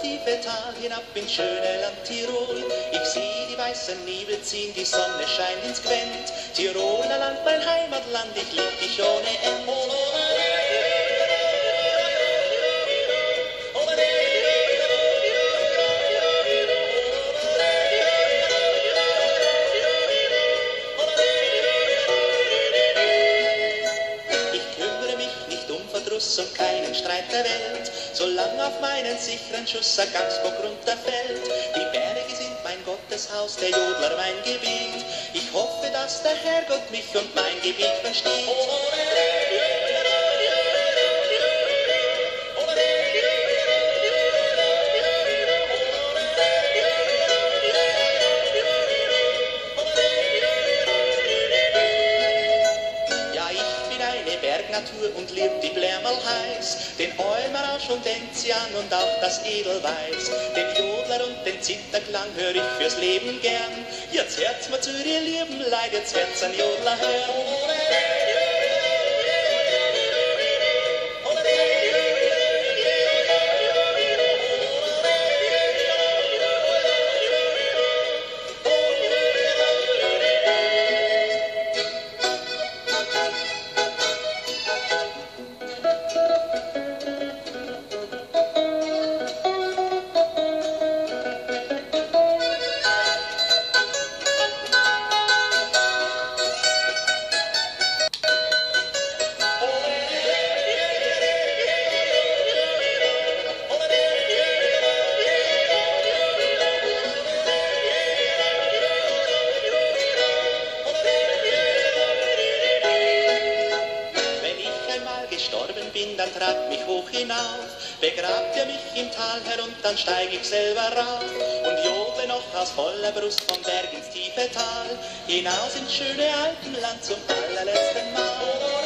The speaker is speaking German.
tiefe Tal hinab ins schöne Land Tirol. Ich seh die weißen Nebel ziehen, die Sonne scheint ins Gwent. Tiroler Land, mein Heimatland, ich lieb dich ohne. Verdruss und keinen Streit der Welt, solang auf meinen sicheren Schuss ein Gamsbock runterfällt. Die Berge sind mein Gotteshaus, der Jodler mein Gebiet. Ich hoffe, dass der Herrgott mich und mein Gebiet versteht. Bergnatur und liebt die Blärmerl heiß, den Eumerausch und den Zian und auch das Edelweiß, den Jodler und den Zitterklang hör ich fürs Leben gern. Jetzt hört's mir zu, ihr lieben Leid, jetzt wird's ein Jodler hören. Bin, dann tragt mich hoch hinauf, begrabt ihr mich im Tal herunter, dann steig ich selber rauf und jodle noch aus voller Brust vom Berg ins tiefe Tal, hinaus ins schöne Alpenland zum allerletzten Mal.